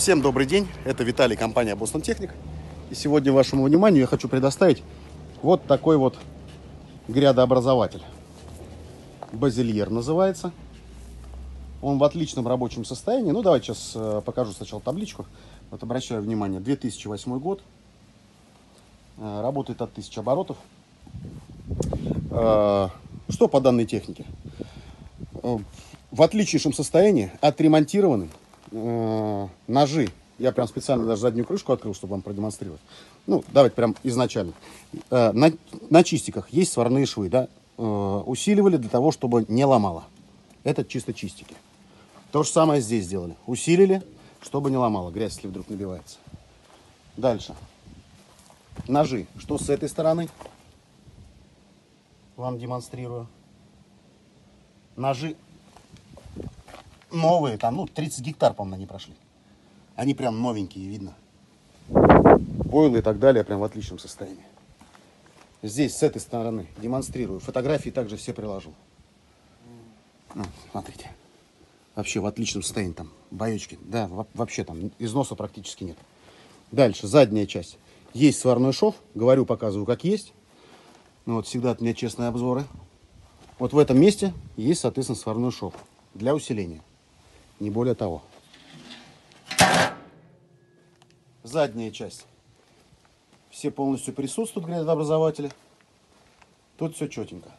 Всем добрый день, это Виталий, компания Boston Техник. И сегодня вашему вниманию я хочу предоставить вот такой вот грядообразователь. Базильер называется. Он в отличном рабочем состоянии. Ну, давайте сейчас э, покажу сначала табличку. Вот обращаю внимание, 2008 год. Э, работает от 1000 оборотов. Э, что по данной технике? В отличнейшем состоянии, отремонтированы. Ножи. Я прям специально даже заднюю крышку открыл, чтобы вам продемонстрировать. Ну, давайте прям изначально. На, на чистиках есть сварные швы, да? Усиливали для того, чтобы не ломало. Это чисто чистики. То же самое здесь сделали. Усилили, чтобы не ломало грязь, если вдруг набивается. Дальше. Ножи. Что с этой стороны? Вам демонстрирую. Ножи новые, там, ну, 30 гектар, по-моему, они прошли. Они прям новенькие, видно. Бойлы и так далее прям в отличном состоянии. Здесь, с этой стороны, демонстрирую. Фотографии также все приложу. Ну, смотрите вообще в отличном состоянии, там, боечки, да, вообще там износа практически нет. Дальше, задняя часть. Есть сварной шов, говорю, показываю, как есть. Ну, вот всегда от меня честные обзоры. Вот в этом месте есть, соответственно, сварной шов для усиления. Не более того. Задняя часть. Все полностью присутствуют грязообразователи. Тут все четенько.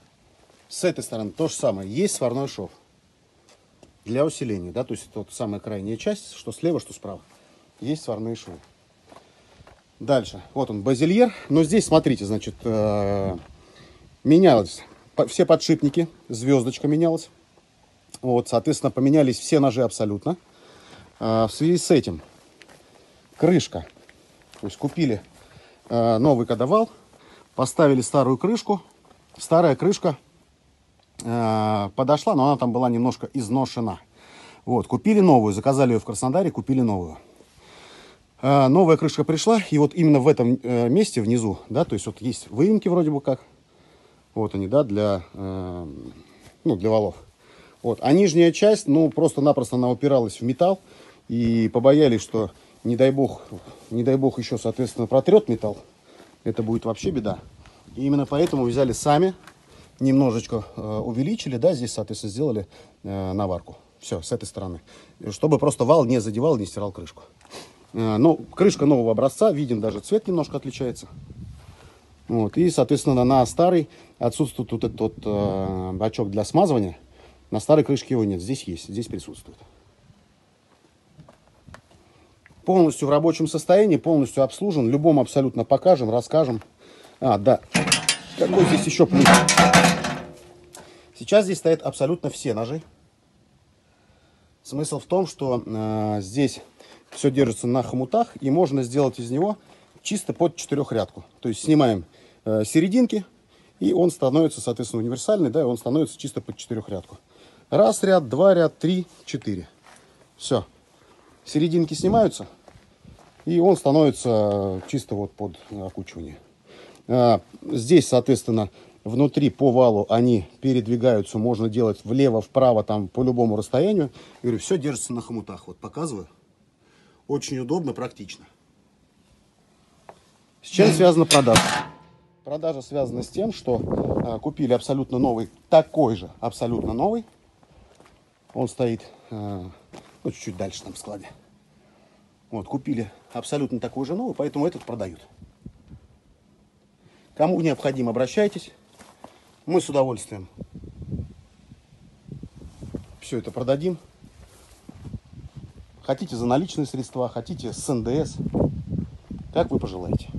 С этой стороны то же самое. Есть сварной шов для усиления, да, то есть это вот самая крайняя часть, что слева, что справа. Есть сварные швы. Дальше, вот он, базильер, но здесь, смотрите, значит, э, менялось, все подшипники, звездочка менялась, вот, соответственно, поменялись все ножи абсолютно. Э, в связи с этим крышка, то есть купили э, новый кадавал, поставили старую крышку, старая крышка Э, подошла, но она там была немножко изношена. Вот, купили новую, заказали ее в Краснодаре, купили новую. Э, новая крышка пришла, и вот именно в этом э, месте внизу, да, то есть вот есть выемки вроде бы как, вот они, да, для, ну, для валов. Вот, а нижняя часть, ну, просто-напросто она упиралась в металл, и побоялись, что, не дай бог, не дай бог еще, соответственно, протрет металл, это будет вообще беда. И именно поэтому взяли сами, немножечко э, увеличили, да, здесь, соответственно, сделали э, наварку. Все, с этой стороны. Чтобы просто вал не задевал, не стирал крышку. Э, ну, крышка нового образца, виден даже цвет немножко отличается. Вот, и, соответственно, на старый отсутствует вот этот вот, э, бачок для смазывания. На старой крышке его нет, здесь есть, здесь присутствует. Полностью в рабочем состоянии, полностью обслужен. Любому абсолютно покажем, расскажем. А, да, какой здесь еще плюс? Сейчас здесь стоят абсолютно все ножи. Смысл в том, что э, здесь все держится на хомутах, и можно сделать из него чисто под четырехрядку. То есть снимаем э, серединки, и он становится, соответственно, универсальный, да, и он становится чисто под четырехрядку. Раз ряд, два ряд, три, четыре. Все. Серединки снимаются, и он становится чисто вот под окучивание. А, здесь, соответственно, внутри по валу они передвигаются, можно делать влево, вправо, там по любому расстоянию. Я говорю, все держится на хомутах, вот показываю. Очень удобно, практично. С чем связана продажа? Продажа связана с тем, что а, купили абсолютно новый, такой же, абсолютно новый. Он стоит, а, ну, чуть-чуть дальше там в складе. Вот, купили абсолютно такой же новый, поэтому этот продают. Кому необходимо, обращайтесь. Мы с удовольствием все это продадим. Хотите за наличные средства, хотите с НДС. Как вы пожелаете.